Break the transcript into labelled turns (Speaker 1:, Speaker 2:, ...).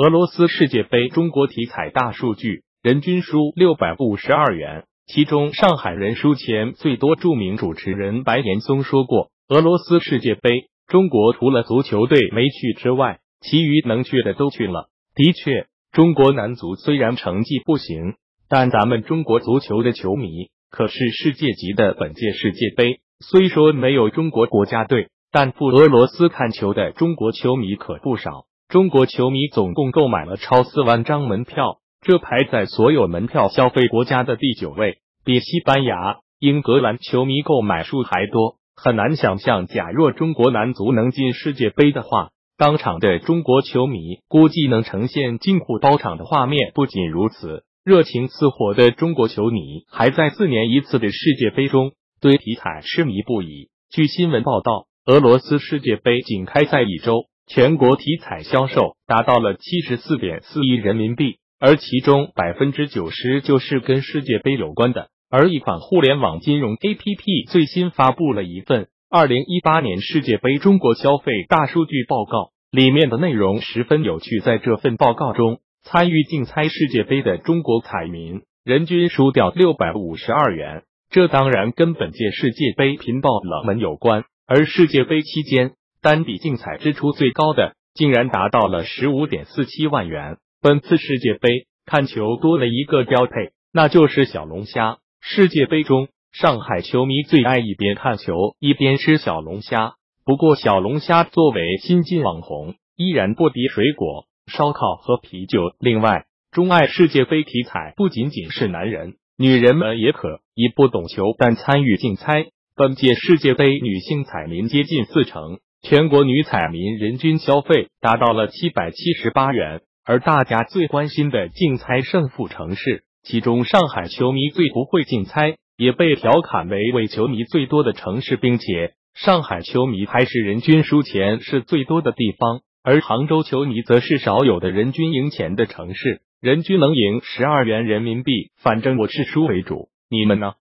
Speaker 1: 俄罗斯世界杯中国体彩大数据，人均输六百五十二元，其中上海人输钱最多。著名主持人白岩松说过，俄罗斯世界杯，中国除了足球队没去之外，其余能去的都去了。的确，中国男足虽然成绩不行，但咱们中国足球的球迷可是世界级的。本届世界杯虽说没有中国国家队，但赴俄罗斯看球的中国球迷可不少。中国球迷总共购买了超四万张门票，这排在所有门票消费国家的第九位，比西班牙、英格兰球迷购买数还多。很难想象，假若中国男足能进世界杯的话，当场的中国球迷估计能呈现近乎包场的画面。不仅如此，热情似火的中国球迷还在四年一次的世界杯中对体彩痴迷不已。据新闻报道，俄罗斯世界杯仅开赛一周。全国体彩销售达到了七十四点四亿人民币，而其中百分之九十就是跟世界杯有关的。而一款互联网金融 A P P 最新发布了一份二零一八年世界杯中国消费大数据报告，里面的内容十分有趣。在这份报告中，参与竞猜世界杯的中国彩民人均输掉六百五十二元，这当然跟本届世界杯频爆冷门有关。而世界杯期间，单笔竞彩支出最高的，竟然达到了十五点四七万元。本次世界杯看球多了一个标配，那就是小龙虾。世界杯中，上海球迷最爱一边看球一边吃小龙虾。不过，小龙虾作为新晋网红，依然不敌水果、烧烤和啤酒。另外，钟爱世界杯体彩不仅仅是男人，女人们也可以不懂球但参与竞猜。本届世界杯女性彩民接近四成。全国女彩民人均消费达到了七百七十八元，而大家最关心的竞猜胜负城市，其中上海球迷最不会竞猜，也被调侃为伪球迷最多的城市，并且上海球迷还是人均输钱是最多的地方，而杭州球迷则是少有的人均赢钱的城市，人均能赢十二元人民币。反正我是输为主，你们呢？